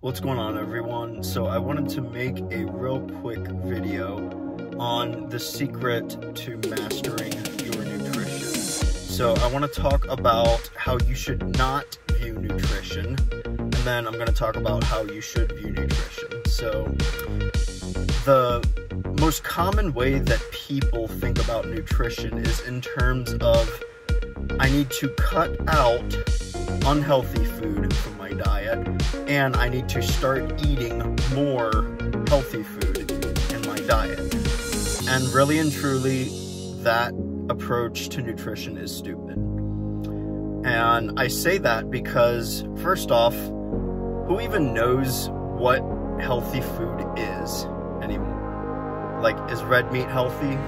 What's going on everyone? So I wanted to make a real quick video on the secret to mastering your nutrition. So I want to talk about how you should not view nutrition and then I'm going to talk about how you should view nutrition. So the most common way that people think about nutrition is in terms of I need to cut out unhealthy food from my diet and I need to start eating more healthy food in my diet. And really and truly, that approach to nutrition is stupid. And I say that because, first off, who even knows what healthy food is anymore? Like, is red meat healthy?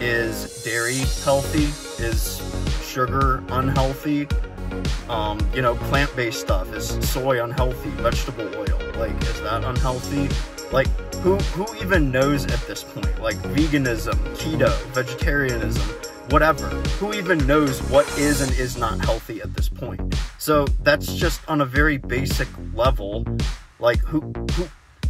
Is dairy healthy? Is sugar unhealthy? Um, you know, plant-based stuff is soy unhealthy, vegetable oil, like, is that unhealthy? Like, who, who even knows at this point? Like, veganism, keto, vegetarianism, whatever. Who even knows what is and is not healthy at this point? So that's just on a very basic level. Like, who, who,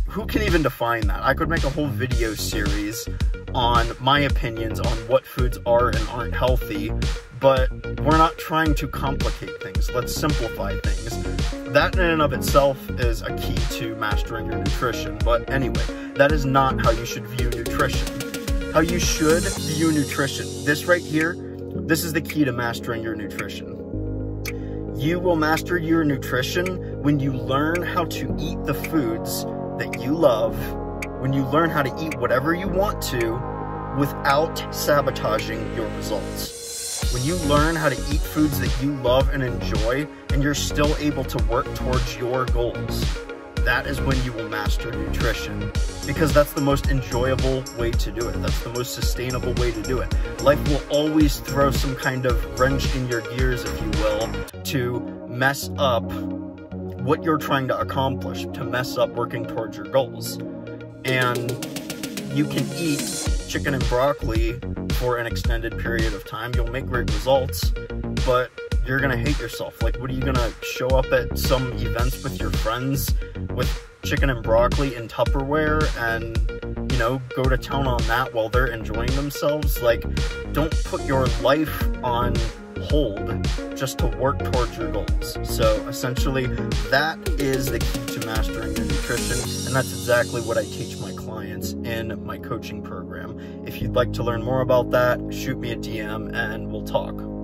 who can even define that? I could make a whole video series on my opinions on what foods are and aren't healthy, but we're not trying to complicate things. Let's simplify things. That in and of itself is a key to mastering your nutrition. But anyway, that is not how you should view nutrition. How you should view nutrition. This right here, this is the key to mastering your nutrition. You will master your nutrition when you learn how to eat the foods that you love, when you learn how to eat whatever you want to without sabotaging your results. When you learn how to eat foods that you love and enjoy, and you're still able to work towards your goals, that is when you will master nutrition. Because that's the most enjoyable way to do it. That's the most sustainable way to do it. Life will always throw some kind of wrench in your gears, if you will, to mess up what you're trying to accomplish, to mess up working towards your goals. And you can eat chicken and broccoli for an extended period of time. You'll make great results, but you're gonna hate yourself. Like, what are you gonna show up at some events with your friends with chicken and broccoli in Tupperware and, you know, go to town on that while they're enjoying themselves? Like, don't put your life on hold just to work towards your goals. So essentially, that is the key to mastering your nutrition, and that's exactly what I teach my clients in my coaching program. If you'd like to learn more about that, shoot me a DM and we'll talk.